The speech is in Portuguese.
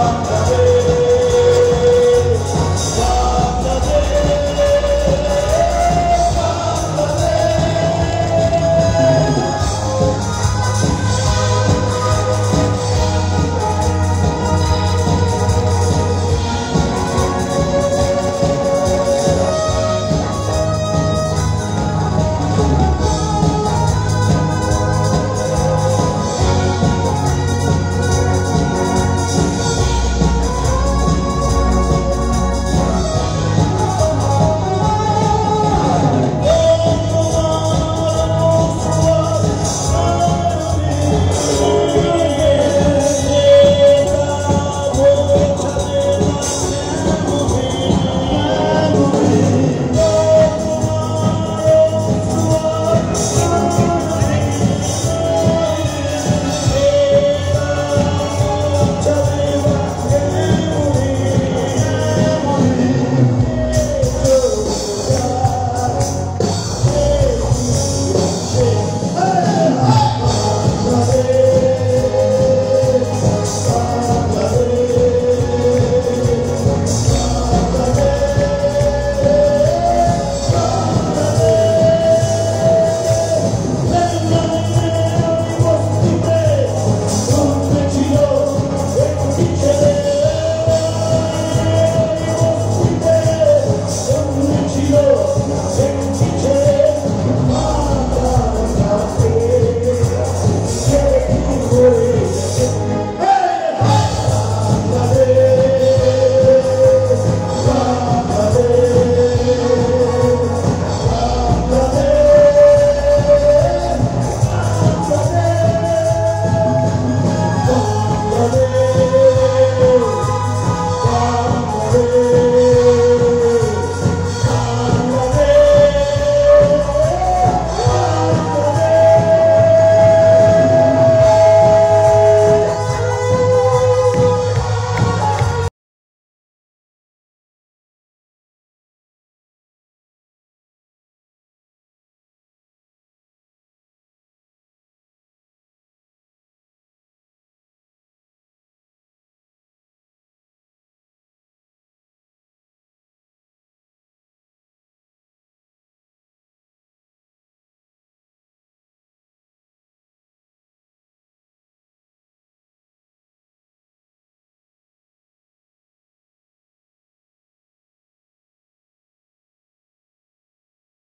outra.